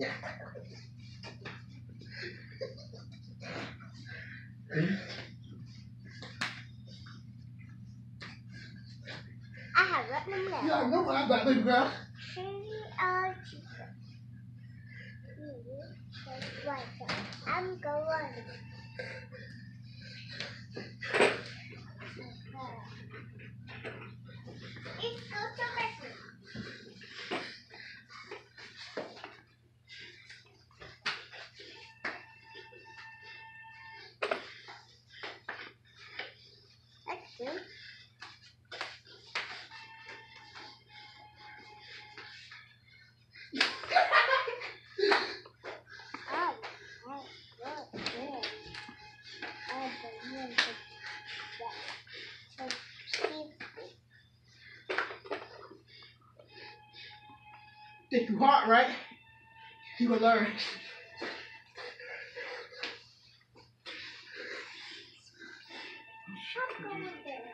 I have got them Yeah, I know I've got them down. I'm going. Too hot, right? You will learn. Шапка модель.